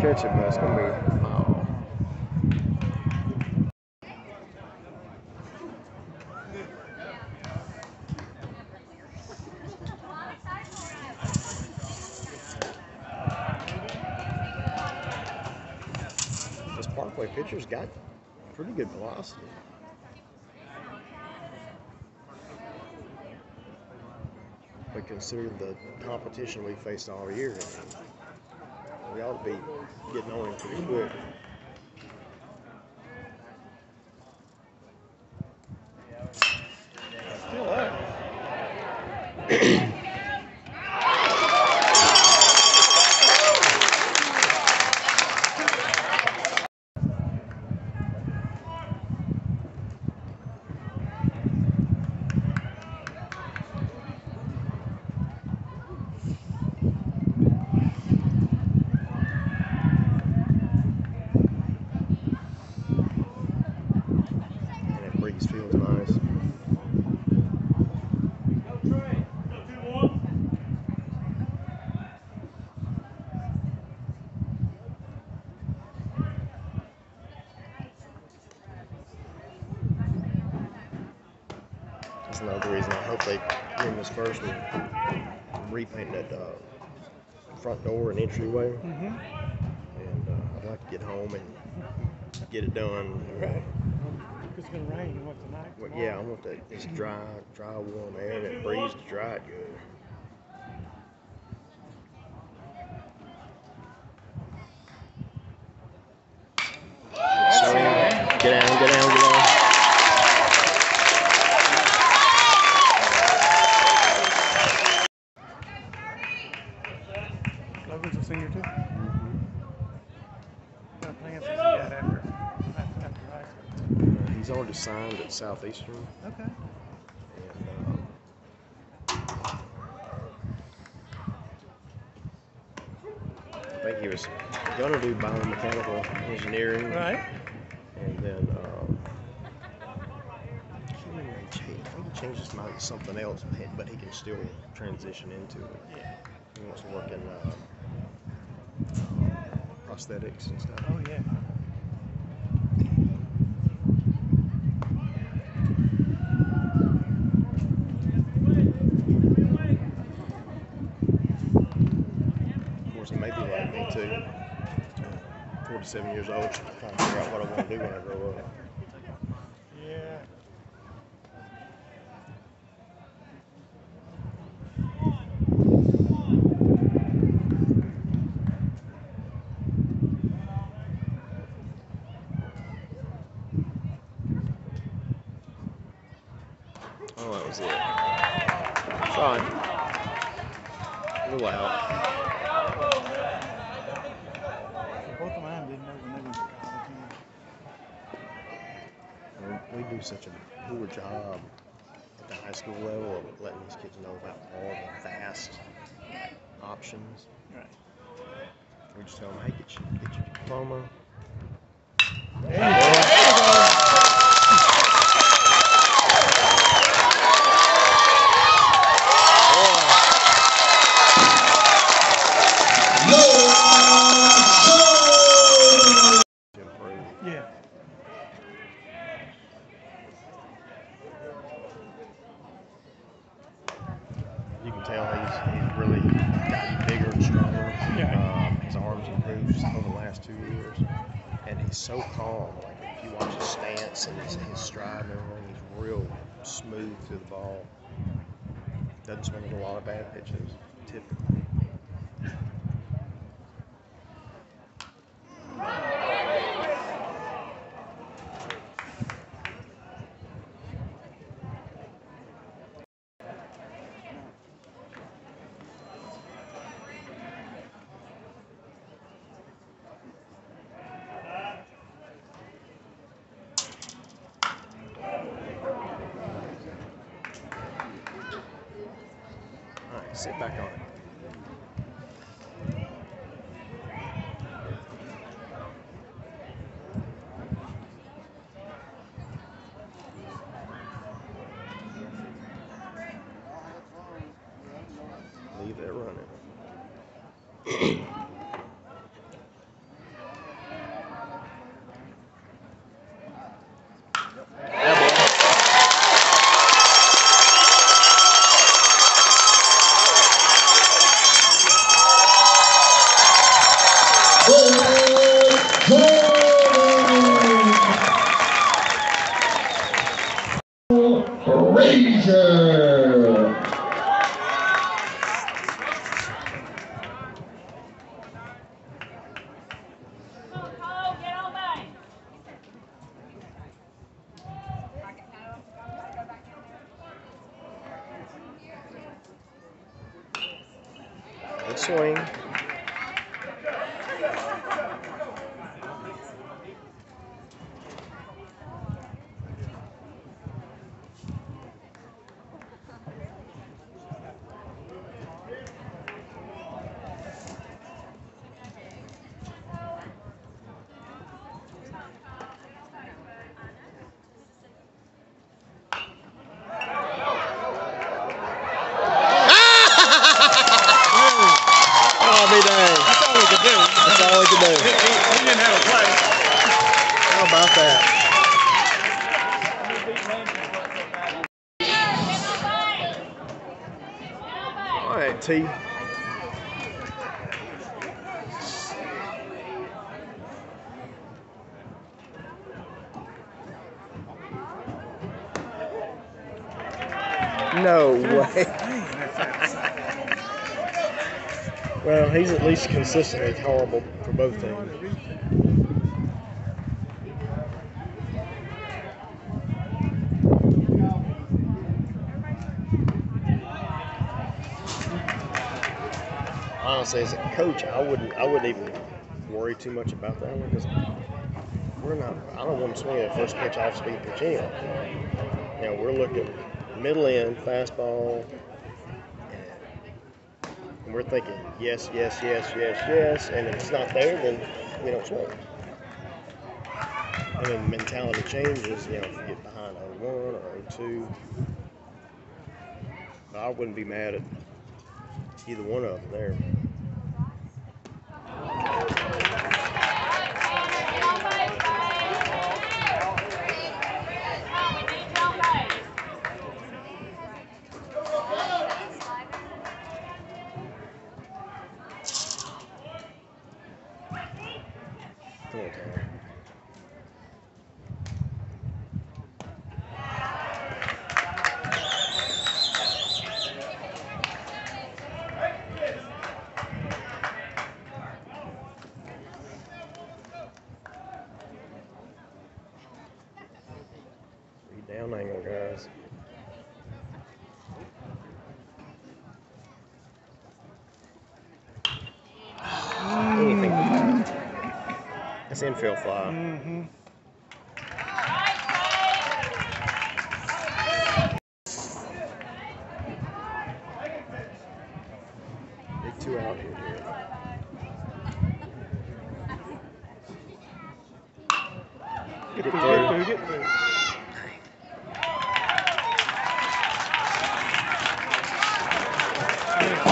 Catch it, but it's gonna be. Oh. This Parkway pitcher's got pretty good velocity. But consider the competition we faced all year. We ought to be getting on him pretty quick. Still up. And that breeze feels nice. That's another reason I hope they give him this first and repaint that uh, front door and entryway. Mm-hmm. And uh, I'd like to get home and get it done. Right. If it's gonna rain, you want tonight? Well, yeah, I want that this dry, dry, warm air and that breeze to dry it good. So, get down, get down, get down. Logan's a senior too. What kind of plans has he got after, after, after high school? Uh, he's already signed at Southeastern. Okay. And, um, I think he was gonna do biomechanical engineering. Right. And then um, he really changed. I think he changed his mind to something else, but- but he can still transition into it. Yeah. He wants to work in uh, prosthetics and stuff. Oh yeah. 47 years old. I'm trying to figure out what I want to do when I grow up. Do such a poor job at the high school level of letting these kids know about all the vast options. Right. We just tell them, hey, get your, get your diploma. There you go. To improve. Yeah. You can tell he's, really gotten bigger and stronger. Yeah. Um, his arms improved over the last two years. And he's so calm. Like if you watch his stance and his, his stride and everything, he's real smooth to the ball. Doesn't swing at a lot of bad pitches, typically. Sit back on it. Leave it running. Base. Good swing. Oh, be dang. That's all we could do. That's all we could He, do. he, he didn't have a play. How about that? All right, T. No way. well, he's at least consistently horrible for both teams. Honestly, as a coach, I wouldn't, I wouldn't even worry too much about that one because we're not. I don't want to swing at first pitch off speed pitch anyway. Know, we're looking middle end fastball, and we're thinking yes, yes, yes, yes, yes, and if it's not there, then we don't swing. And then mentality changes. You know, if you get behind 0-1 or 0-2. But I wouldn't be mad at either one of them there. Get on base, Come, we need you on base. Come on, Tyler. Three down angle, guys. Anything but That's infield fly. Mm-hmm. Two out here. Get through. get through, get through.